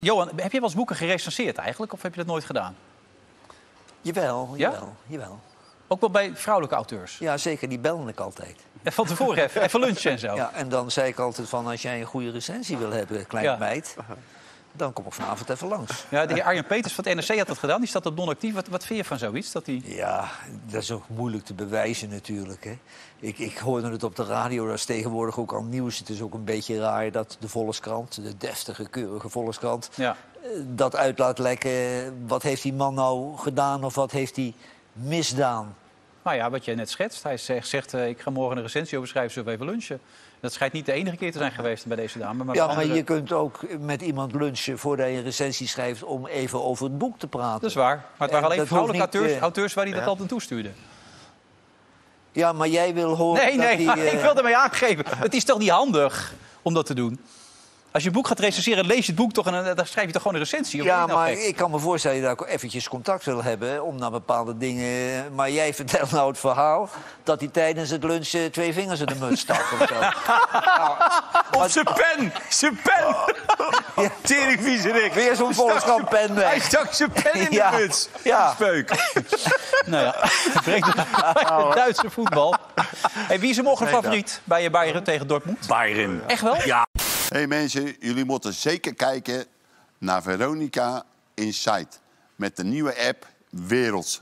Johan, heb je wel eens boeken gerecenseerd eigenlijk? Of heb je dat nooit gedaan? Jawel, Ja? jawel, jawel. Ook wel bij vrouwelijke auteurs? Ja, zeker, die belde ik altijd. En van tevoren even, even lunchen en zo. Ja, en dan zei ik altijd van, als jij een goede recensie wil hebben, kleine Ja. meid... dan kom ik vanavond even langs. Ja, de heer Arjen Peters van het NRC had dat gedaan. Die staat op non-actief. Wat, wat vind je van zoiets? Dat die... Ja, dat is ook moeilijk te bewijzen natuurlijk. Hè. Ik, ik hoorde het op de radio, dat is tegenwoordig ook al nieuws. Het is ook een beetje raar dat de Volkskrant, de deftige, keurige Volkskrant... Ja. eh, dat uit laat lekken. Wat heeft die man nou gedaan of wat heeft hij misdaan? Nou ja, wat jij net schetst. Hij zegt, zegt eh, ik ga morgen een recensie over schrijven, zullen we even lunchen. Dat schijnt niet de enige keer te zijn geweest bij deze dame. Maar Ja, maar andere- je kunt ook met iemand lunchen voordat je een recensie schrijft... om even over het boek te praten. Dat is waar. Maar het En waren alleen vrouwelijke hoeft niet, auteurs, eh, auteurs waar hij dat altijd toestuurde. Ja, maar jij wil horen Nee, dat nee, die, maar eh, ik wilde mij aangeven. Het is toch niet handig om dat te doen? Als je een boek gaat recenseren, lees je het boek toch en dan schrijf je toch gewoon een recensie? Of Ja, nou maar gek? ik kan me voorstellen dat ik eventjes contact wil hebben om naar bepaalde dingen. Maar jij vertelt nou het verhaal dat hij tijdens het lunchen twee vingers in de muts stak of zo. Of zijn pen! Zijn pen! Ja. Teringviezerik. Weer zo'n Volkskrant pen Hij stak zijn pen in de Ja. muts. Ja. Speuk. Nou ja, het brengt het bij Duitse voetbal. Hey, wie is er morgen favoriet bij je Bayern tegen Dortmund? Bayern. Echt wel? Ja. Hey mensen, jullie moeten zeker kijken naar Veronica Inside. Met de nieuwe app Werelds.